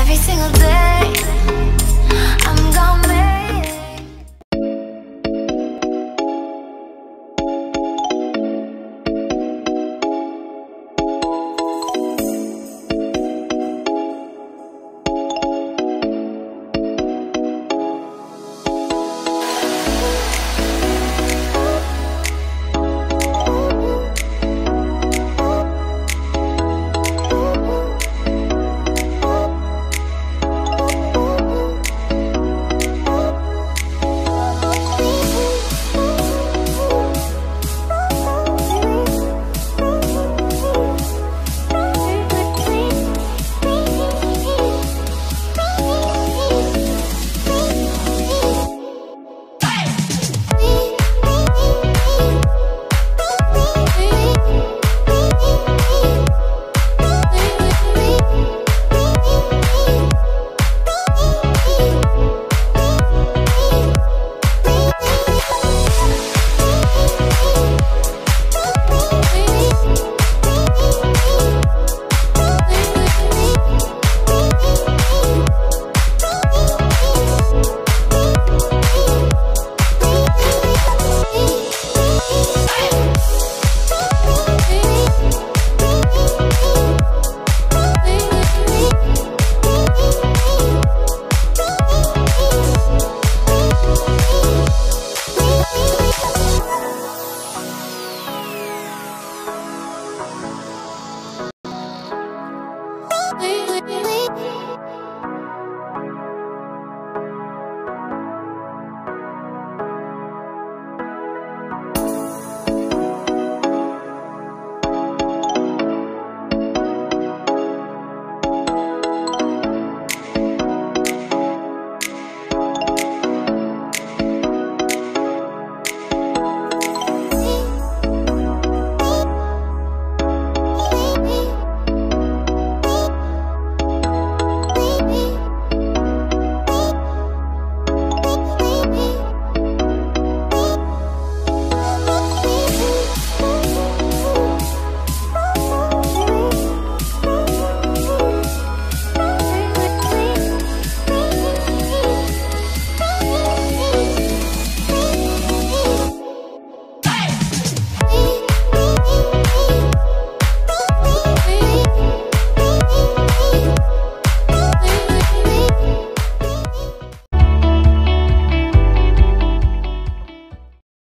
every single day.